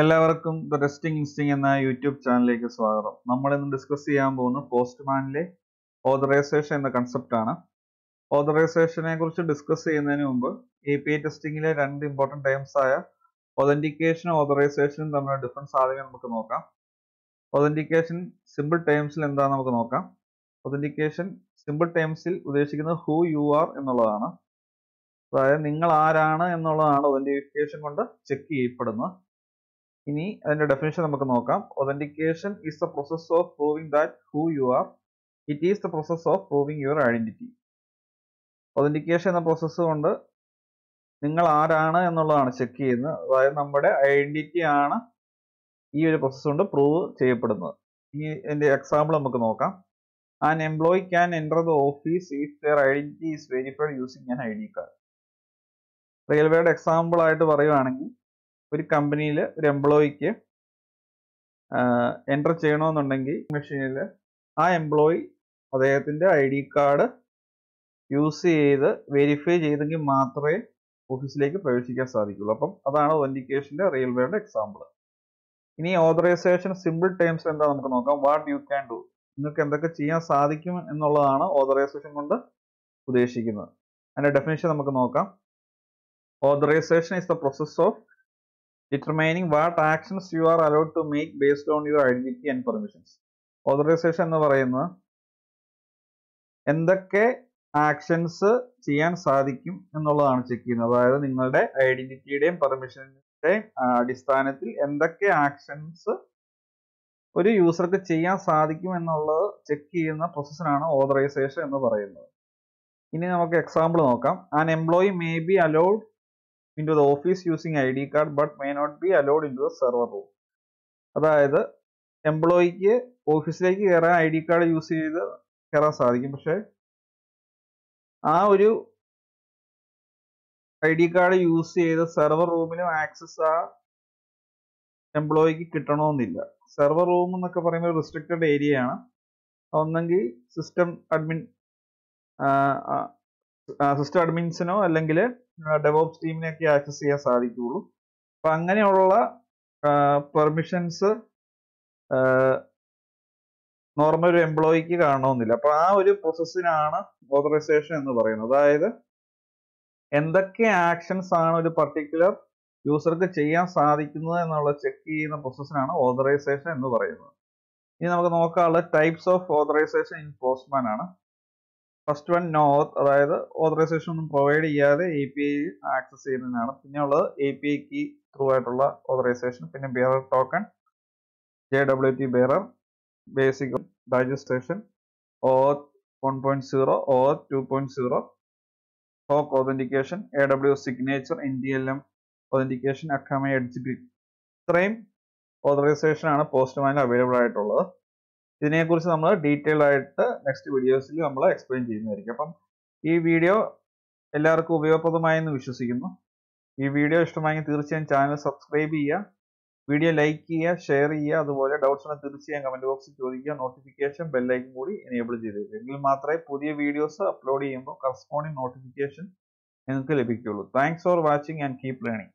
എല്ലാവർക്കും the testing ഇൻസ്റ്റിംഗ് എന്ന YouTube ചാനലിലേക്ക് സ്വാഗതം. നമ്മൾ ഇന്ന് ഡിസ്കസ് ചെയ്യാൻ പോകുന്ന പോസ്റ്റ്മാനിലെ ഓതറൈസേഷൻ എന്ന കൺസെപ്റ്റ് ആണ്. ഓതറൈസേഷനെ കുറിച്ച് ഡിസ്കസ് ചെയ്യുന്നതിന് മുമ്പ് എ പി ഐ ടെസ്റ്റിംഗിലെ രണ്ട് ഇമ്പോർട്ടന്റ് ടൈംസ് ആയ ഒതന്റിക്കേഷനും ഓതറൈസേഷനും തമ്മിലുള്ള ഡിഫറൻസ് ആദ്യമേ നമുക്ക് നോക്കാം. ഒതന്റിക്കേഷൻ സിമ്പിൾ ടൈംസിൽ എന്താണെന്ന് നമുക്ക് നോക്കാം. ഒതന്റിക്കേഷൻ സിമ്പിൾ ടൈംസിൽ ഉദ്ദേശിക്കുന്നത് ഹൂ യു ആർ എന്നുള്ളതാണ്. അതായത് നിങ്ങൾ ആരാണ് എന്നുള്ളതാണ് ഒതന്റിക്കേഷൻ കൊണ്ട് ചെക്ക് ചെയ്യപ്പെടുന്നത്. ഇനി അതിന്റെ ഡെഫിനേഷൻ നമുക്ക് നോക്കാം. Authentication is the process of proving that who you are it is the process of proving your identity authentication എന്ന പ്രോസസ്സ് കൊണ്ട് നിങ്ങൾ ആരാണ് എന്നുള്ളതാണ് ചെക്ക് ചെയ്യുന്നത്. അതായത് നമ്മുടെ ഐഡന്റിറ്റി ആണ് ഈ ഒരു പ്രോസസ്സ് കൊണ്ട് പ്രൂവ് ചെയ്യപ്പെടുന്നത്. ഇനി എന്റെ എക്സാമ്പിൾ നമുക്ക് നോക്കാം. An employee can enter the office if their identity is verified using an I D card റെയിൽവേയുടെ എക്സാമ്പിൾ ആയിട്ട് പറയുവാണെങ്കിൽ ഒരു കമ്പനിയിൽ ഒരു എംപ്ലോയിക്ക് എന്റർ ചെയ്യണമെന്നുണ്ടെങ്കിൽ മെഷീനിൽ ആ എംപ്ലോയി അദ്ദേഹത്തിന്റെ ഐ ഡി കാർഡ് യൂസ് ചെയ്ത് വെരിഫൈ ചെയ്തെങ്കിൽ മാത്രമേ ഓഫീസിലേക്ക് പ്രവേശിക്കാൻ സാധിക്കുള്ളൂ. അപ്പം അതാണ് ഒതന്റിക്കേഷന്റെ റെയിൽവേയുടെ എക്സാമ്പിൾ ഇനി ഓതറൈസേഷൻ സിമ്പിൾ ടേംസ് എന്താ നമുക്ക് നോക്കാം. വാട്ട് യു ക്യാൻ ഡു നിങ്ങൾക്ക് എന്തൊക്കെ ചെയ്യാൻ സാധിക്കും എന്നുള്ളതാണ് ഓതറൈസേഷൻ കൊണ്ട് ഉദ്ദേശിക്കുന്നത്. അതിന്റെ ഡെഫിനേഷൻ നമുക്ക് നോക്കാം. Authorization is the process of determining what actions you are allowed to make based on your identity and permissions authorization എന്ന് പറയുന്നത് എന്തൊക്കെ ആക്ഷൻസ് ചെയ്യാൻ സാധിക്കും എന്നുള്ളതാണ് ചെക്ക് ചെയ്യുന്നത്. അതായത് നിങ്ങളുടെ ഐഡന്റിറ്റിയുടെയും പെർമിഷന്റെയും അടിസ്ഥാനത്തിൽ എന്തൊക്കെ ആക്ഷൻസ് ഒരു യൂസർക്ക് ചെയ്യാൻ സാധിക്കും എന്നുള്ളത് ചെക്ക് ചെയ്യുന്ന പ്രോസസ്സിനാണ് ഓതറൈസേഷൻ എന്ന് പറയുന്നത്. ഇനി നമുക്ക് എക്സാമ്പിൾ നോക്കാം. An employee may be allowed office using I D card but may not be allowed into the server room അതായത് എംപ്ലോയിക്ക് ഓഫീസിലേക്ക് കയറാൻ ഐ ഡി കാർഡ് യൂസ് ചെയ്ത് കയറാൻ സാധിക്കും. പക്ഷേ ആ ഒരു ഐ ഡി കാർഡ് യൂസ് ചെയ്ത് സെർവർ റൂമിലും ആക്സസ് ആ എംപ്ലോയിക്ക് കിട്ടണമെന്നില്ല. സെർവർ റൂം എന്നൊക്കെ പറയുമ്പോൾ റിസ്ട്രിക്റ്റഡ് ഏരിയ ആണ്. ഒന്നെങ്കിൽ സിസ്റ്റം അഡ്മിൻ സിസ്റ്റം അഡ്മിൻസിനോ അല്ലെങ്കിൽ ഡെവോപ്സ് ടീമിനെയൊക്കെ ആക്സസ് ചെയ്യാൻ സാധിക്കുകയുള്ളൂ. അപ്പം അങ്ങനെയുള്ള പെർമിഷൻസ് നോർമൽ ഒരു എംപ്ലോയിക്ക് കാണണമെന്നില്ല. അപ്പോൾ ആ ഒരു പ്രോസസ്സിനാണ് ഓതറൈസേഷൻ എന്ന് പറയുന്നത്. അതായത് എന്തൊക്കെ ആക്ഷൻസ് ആണ് ഒരു പർട്ടിക്കുലർ യൂസർക്ക് ചെയ്യാൻ സാധിക്കുന്നത് എന്നുള്ള ചെക്ക് ചെയ്യുന്ന പ്രോസസ്സിനാണ് ഓതറൈസേഷൻ എന്ന് പറയുന്നത്. ഇനി നമുക്ക് നോക്കാനുള്ള types of authorization in Postman ആണ്. ഫസ്റ്റ് വൺ നോത്ത് അതായത് ഓതറൈസേഷൻ ഒന്നും പ്രൊവൈഡ് ചെയ്യാതെ എ പി ഐ ആക്സസ് ചെയ്യുന്നതിനാണ്. പിന്നെ ഉള്ളത് A P I key through ആയിട്ടുള്ള ഓതറൈസേഷൻ പിന്നെ bearer token J W T bearer basic registration O one point zero O two point zero talk authentication A W signature N D L M authentication Akamai edge ഇത്രയും authorisation ആണ് പോസ്റ്റ്മാനിൽ available ആയിട്ടുള്ളത്. ഇതിനെക്കുറിച്ച് നമ്മൾ detailed ആയിട്ട് next വീഡിയോസിൽ നമ്മൾ explain ചെയ്യുന്നതായിരിക്കും. അപ്പം ഈ വീഡിയോ എല്ലാവർക്കും ഉപയോഗപ്രദമായെന്ന് വിശ്വസിക്കുന്നു. ഈ വീഡിയോ ഇഷ്ടമായെങ്കിൽ തീർച്ചയായും ചാനൽ സബ്സ്ക്രൈബ് ചെയ്യുക. വീഡിയോ ലൈക്ക് ചെയ്യുക ഷെയർ ചെയ്യുക. അതുപോലെ ഡൗട്ട്സ് ഉണ്ടെങ്കിൽ തീർച്ചയായും കമന്റ് ബോക്സിൽ ചോദിക്കുക. നോട്ടിഫിക്കേഷൻ ബെല്ലൈക്കും കൂടി എനേബിൾ ചെയ്തേക്കുക എങ്കിൽ മാത്രമേ പുതിയ വീഡിയോസ് അപ്ലോഡ് ചെയ്യുമ്പോൾ കറസ്പോണ്ടിങ് നോട്ടിഫിക്കേഷൻ നിങ്ങൾക്ക് ലഭിക്കുകയുള്ളൂ. Thanks for watching and keep learning